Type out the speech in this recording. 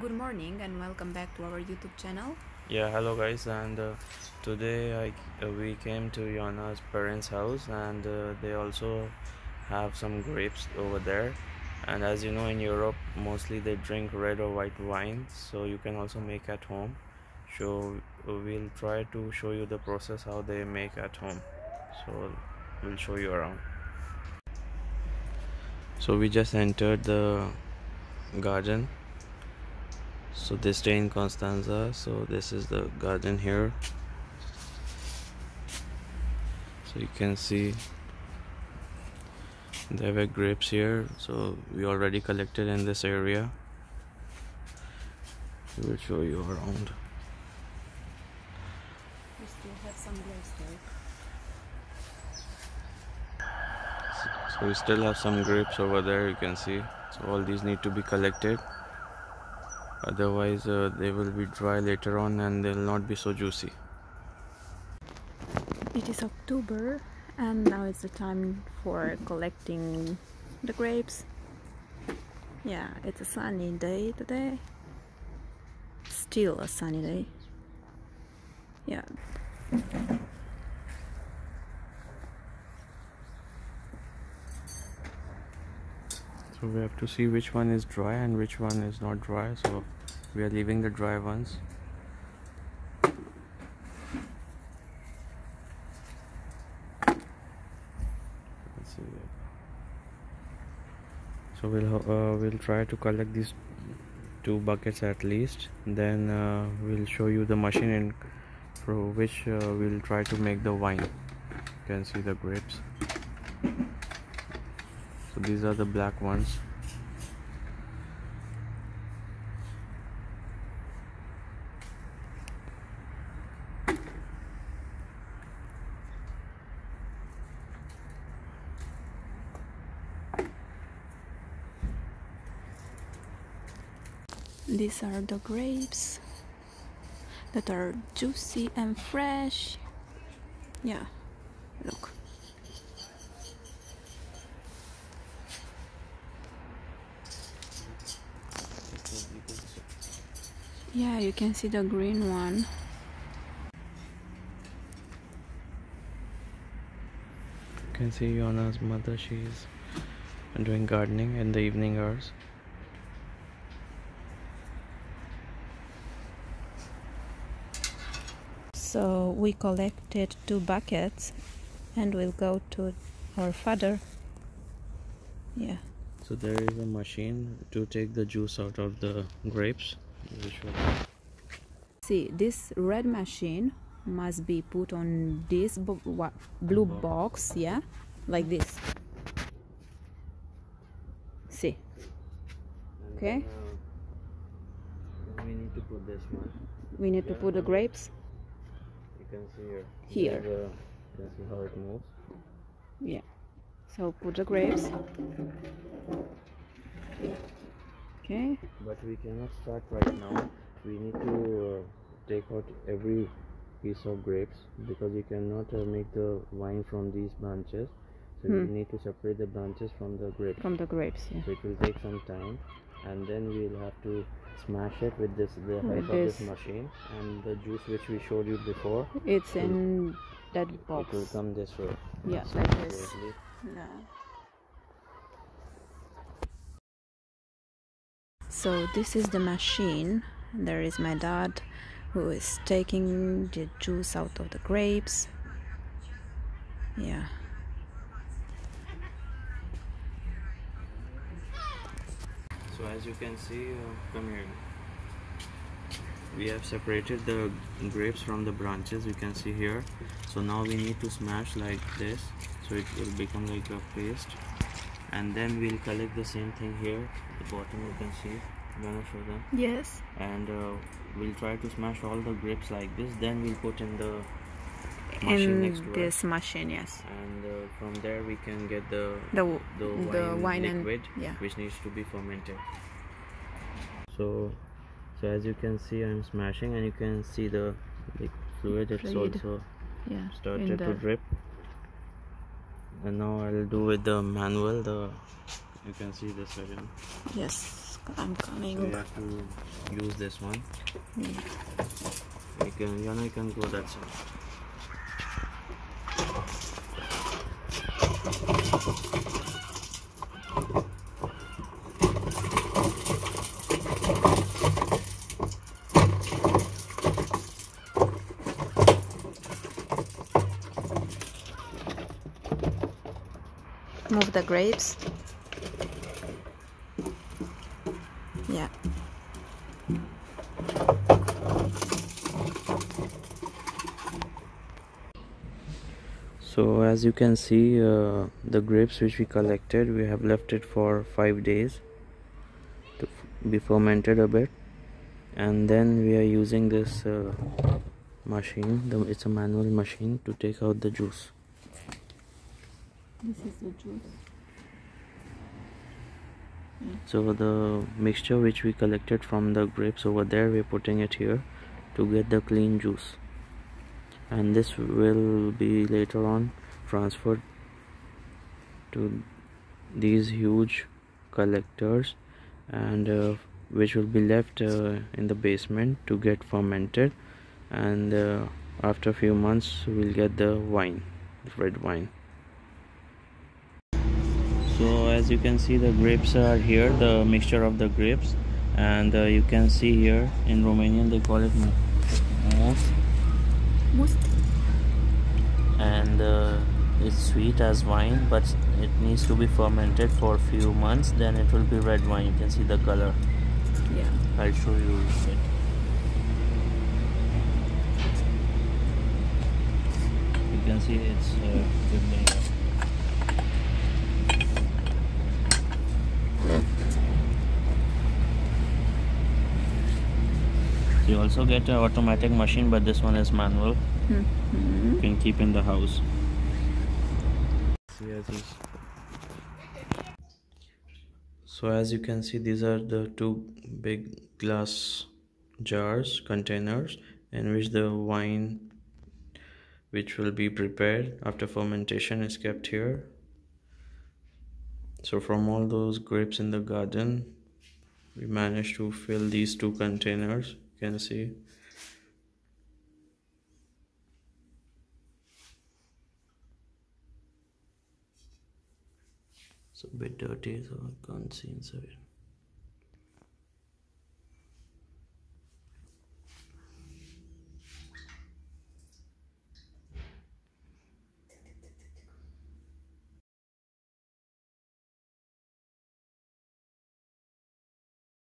good morning and welcome back to our youtube channel. Yeah hello guys and uh, today I uh, we came to Ioana's parents house and uh, they also have some grapes over there. And as you know in Europe mostly they drink red or white wine so you can also make at home. So we'll try to show you the process how they make at home. So we'll show you around. So we just entered the garden so they stay in Constanta so this is the garden here. So you can see there were grapes here. So we already collected in this area. We will show you around. We still have some grapes there. So we still have some grapes over there you can see. So all these need to be collected otherwise uh, they will be dry later on and they'll not be so juicy. It is october and now it's the time for collecting the grapes. Yeah it's a sunny day today. Still a sunny day. Yeah so we have to see which one is dry and which one is not dry. So we are leaving the dry ones. So we'll uh, we'll try to collect these two buckets at least. Then uh, we'll show you the machine in through which uh, we'll try to make the wine. You can see the grapes so these are the black ones. These are the grapes that are juicy and fresh. Yeah look Yeah, you can see the green one. You can see Ioana's mother, she's doing gardening in the evening hours. So we collected two buckets and we'll go to our father. Yeah. So there is a machine to take the juice out of the grapes See, this red machine must be put on this blue box, yeah, like this. See. Okay. Uh, we need to put this one. We need to put the grapes. You can see here. Here. You can see how it moves. Yeah. So put the grapes okay. But we cannot start right now. We need to uh, take out every piece of grapes because you cannot uh, make the wine from these branches. So hmm. we need to separate the branches from the grapes. From the grapes yeah. so it will take some time. And then we'll have to smash it with this the help of this machine and the juice which we showed you before. It's in that box it will come this way. Yeah like this. yeah so this is the machine. There is my dad who is taking the juice out of the grapes. Yeah. So as you can see uh, come here. We have separated the grapes from the branches you can see here. So now we need to smash like this so it will become like a paste and then we'll collect the same thing here the bottom you can see I'm gonna show them yes and uh, we'll try to smash all the grapes like this then we'll put in the machine in this it. machine yes and uh, from there we can get the the, the, the wine, wine liquid and, yeah. which needs to be fermented so so as you can see i'm smashing and you can see the like, fluid it's fluid. also yeah, started to drip and now I'll do with the manual the you can see this version yes I'm So coming. you have to use this one. Mm. You can, Ioana, you can go that side. Move the grapes. Yeah. So as you can see, uh, the grapes which we collected, we have left it for five days to be fermented a bit, and then we are using this uh, machine. It's a manual machine to take out the juice. This is the juice. So the mixture which we collected from the grapes over there, we're putting it here to get the clean juice. And this will be later on transferred to these huge collectors and uh, which will be left uh, in the basement to get fermented and uh, after a few months we'll get the wine red wine so as you can see the grapes are here the mixture of the grapes. And uh, you can see here in romanian they call it Most. and uh, it's sweet as wine but it needs to be fermented for a few months then it will be red wine. You can see the color. Yeah. i'll show you it you can see it's uh, building you also get an automatic machine but this one is manual Mhm. you can keep in the house See as is. so as you can see these are the two big glass jars containers in which the wine which will be prepared after fermentation is kept here so from all those grapes in the garden we managed to fill these two containers you can see? It's a bit dirty so I can't see inside